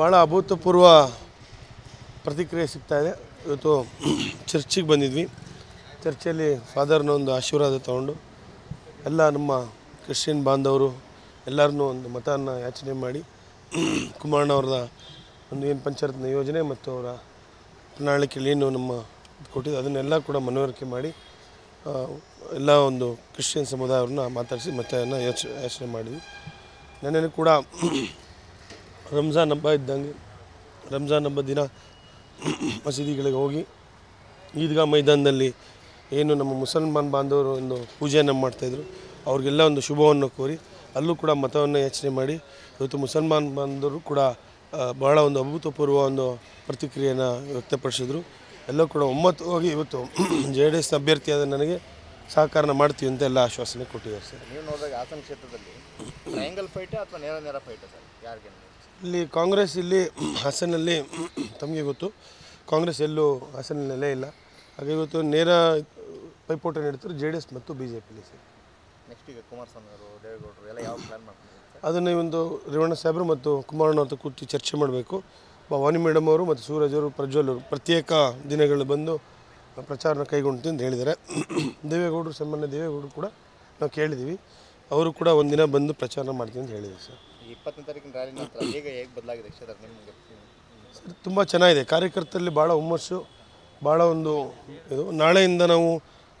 ಭಾಳ ಅಭೂತಪೂರ್ವ ಪ್ರತಿಕ್ರಿಯೆ ಸಿಗ್ತಾ ಇದೆ. ಇವತ್ತು ಚರ್ಚಿಗೆ ಬಂದಿದ್ವಿ. ಚರ್ಚಲ್ಲಿ ಫಾದರ್ನ ಒಂದು ಆಶೀರ್ವಾದ ತಗೊಂಡು ಎಲ್ಲ ನಮ್ಮ ಕ್ರಿಶ್ಚಿಯನ್ ಬಾಂಧವರು ಎಲ್ಲರನ್ನೂ ಒಂದು ಮತವನ್ನು ಯಾಚನೆ ಮಾಡಿ ಕುಮಾರಣ್ಣ ಅವ್ರದ ಒಂದು ಏನು ಪಂಚರತ್ನ ಯೋಜನೆ ಮತ್ತು ಅವರ ಪ್ರಣಾಳಿಕೆಯಲ್ಲಿ ಏನು ನಮ್ಮ ಕೊಟ್ಟಿದ್ದು ಅದನ್ನೆಲ್ಲ ಕೂಡ ಮನವರಿಕೆ ಮಾಡಿ ಎಲ್ಲ ಒಂದು ಕ್ರಿಶ್ಚಿಯನ್ ಸಮುದಾಯವ್ರನ್ನ ಮಾತಾಡಿಸಿ ಮತವನ್ನು ಯೋಚ, ಯೋಚನೆ ಮಾಡಿದ್ವಿ. ನನ್ನನ್ನು ಕೂಡ ರಂಜಾನ್ ಹಬ್ಬ ಇದ್ದಂಗೆ, ರಂಜಾನ್ ಹಬ್ಬ ದಿನ ಮಸೀದಿಗಳಿಗೆ ಹೋಗಿ ಈದ್ಗಾ ಮೈದಾನದಲ್ಲಿ ಏನು ನಮ್ಮ ಮುಸಲ್ಮಾನ್ ಬಾಂಧವರು ಒಂದು ಪೂಜೆಯನ್ನು ಮಾಡ್ತಾಯಿದ್ರು ಅವ್ರಿಗೆಲ್ಲ ಒಂದು ಶುಭವನ್ನು ಕೋರಿ ಅಲ್ಲೂ ಕೂಡ ಮತವನ್ನು ಯಾಚನೆ ಮಾಡಿ ಇವತ್ತು ಮುಸಲ್ಮಾನ್ ಬಾಂಧವರು ಕೂಡ ಬಹಳ ಒಂದು ಅಭೂತಪೂರ್ವ ಒಂದು ಪ್ರತಿಕ್ರಿಯೆಯನ್ನು ವ್ಯಕ್ತಪಡಿಸಿದ್ರು. ಎಲ್ಲ ಕೂಡ ಒಮ್ಮತ್ತು ಹೋಗಿ ಇವತ್ತು ಜೆ ಡಿ ಎಸ್ ಅಭ್ಯರ್ಥಿಯಾದ ನನಗೆ ಸಹಕಾರನ ಮಾಡ್ತೀವಿ ಅಂತ ಎಲ್ಲ ಆಶ್ವಾಸನೆ ಕೊಟ್ಟಿದ್ದಾರೆ ಸರ್. ನೀವು ನೋಡಿದಾಗ ಹಾಸನ ಕ್ಷೇತ್ರದಲ್ಲಿ ಟ್ರಯಾಂಗಲ್ ಫೈಟ್ ಅಥವಾ ನೇರ ನೇರ ಫೈಟ್ ಸರ್? ಇಲ್ಲಿ ಕಾಂಗ್ರೆಸ್ ಇಲ್ಲಿ ಹಾಸನಲ್ಲಿ ತಮಗೆ ಗೊತ್ತು. ಕಾಂಗ್ರೆಸ್ ಎಲ್ಲೂ ಹಾಸನಲ್ಲಿ ನೆಲೆ ಇಲ್ಲ. ಹಾಗೆ ಇವತ್ತು ನೇರ ಪೈಪೋಟಿ ನೀಡ್ತಾರೆ ಜೆ ಡಿ ಎಸ್ ಮತ್ತು ಬಿ ಜೆ ಪಿಲಿ ಸರ್. ನೆಕ್ಸ್ಟ್ ಈಗ ಕುಮಾರಸ್ವಾಮಿ ಅವರು ದೇವೇಗೌಡರು ಎಲ್ಲ ಯಾವ ಪ್ಲಾನ್ ಮಾಡ್ತಾರೆ ಅದನ್ನು ಒಂದು ರೇವಣ್ಣ ಸಾಹೇಬರು ಮತ್ತು ಕುಮಾರಣ್ಣ ಅಂತ ಕೂತು ಚರ್ಚೆ ಮಾಡಬೇಕು. ವಾಣಿ ಮೇಡಮ್ ಅವರು ಮತ್ತು ಸೂರಜ್ ಅವರು ಪ್ರಜ್ವಲ್ ಅವರು ಪ್ರತ್ಯೇಕ ದಿನಗಳು ಬಂದು ಪ್ರಚಾರನ ಕೈಗೊಂಡು ಅಂತ ಹೇಳಿದ್ದಾರೆ. ದೇವೇಗೌಡರು ಸಾಮಾನ್ಯ ದೇವೇಗೌಡರು ಕೂಡ ನಾವು ಕೇಳಿದ್ದೀವಿ. ಅವರು ಕೂಡ ಒಂದಿನ ಬಂದು ಪ್ರಚಾರ ಮಾಡ್ತೀನಿ ಅಂತ ಹೇಳಿದ್ದಾರೆ ಸರ್. ಇಪ್ಪತ್ತನೇ ತಾರೀಕಿನ ರ್ಯಾಲಿ ನಂತರ ಈಗ ಹೇಗೆ ಬದಲಾಗಿದೆ ಕ್ಷೇತ್ರ ನಿಮಗೆ? ಸರ್ ತುಂಬ ಚೆನ್ನಾಗಿದೆ. ಕಾರ್ಯಕರ್ತರಲ್ಲಿ ಭಾಳ ಹುಮ್ಮಸ್ಸು ಭಾಳ ಒಂದು ಇದು. ನಾಳೆಯಿಂದ ನಾವು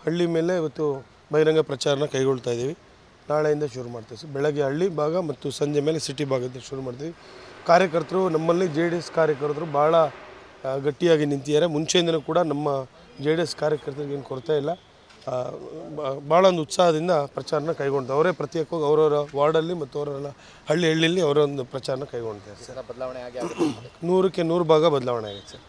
ಹಳ್ಳಿ ಮೇಲೆ ಇವತ್ತು ಬಹಿರಂಗ ಪ್ರಚಾರನ ಕೈಗೊಳ್ತಾ ಇದ್ದೀವಿ. ನಾಳೆಯಿಂದ ಶುರು ಮಾಡ್ತೀವಿ ಸರ್. ಬೆಳಗ್ಗೆ ಹಳ್ಳಿ ಭಾಗ ಮತ್ತು ಸಂಜೆ ಮೇಲೆ ಸಿಟಿ ಭಾಗದಿಂದ ಶುರು ಮಾಡ್ತೀವಿ. ಕಾರ್ಯಕರ್ತರು ನಮ್ಮಲ್ಲಿ ಜೆ ಡಿ ಎಸ್ ಕಾರ್ಯಕರ್ತರು ಭಾಳ ಗಟ್ಟಿಯಾಗಿ ನಿಂತಿದ್ದಾರೆ. ಮುಂಚೆಯಿಂದಲೂ ಕೂಡ ನಮ್ಮ ಜೆ ಡಿ ಎಸ್ ಕಾರ್ಯಕರ್ತರಿಗೆ ಏನು ಕೊರತೆ ಇಲ್ಲ. ಭಾಳ ಒಂದು ಉತ್ಸಾಹದಿಂದ ಪ್ರಚಾರನ ಕೈಗೊಂಡ್ತಾರೆ ಅವರೇ ಪ್ರತ್ಯೇಕವಾಗಿ ಅವರವರ ವಾರ್ಡಲ್ಲಿ ಮತ್ತು ಅವರೆಲ್ಲ ಹಳ್ಳಿ ಹಳ್ಳಿಯಲ್ಲಿ ಅವರೊಂದು ಪ್ರಚಾರನ ಕೈಗೊಂಡಿದ್ದಾರೆ ಸರ್. ಬದಲಾವಣೆ ಆಗಿ ನೂರಕ್ಕೆ ನೂರು ಭಾಗ ಬದಲಾವಣೆ ಆಗಿದೆ ಸರ್.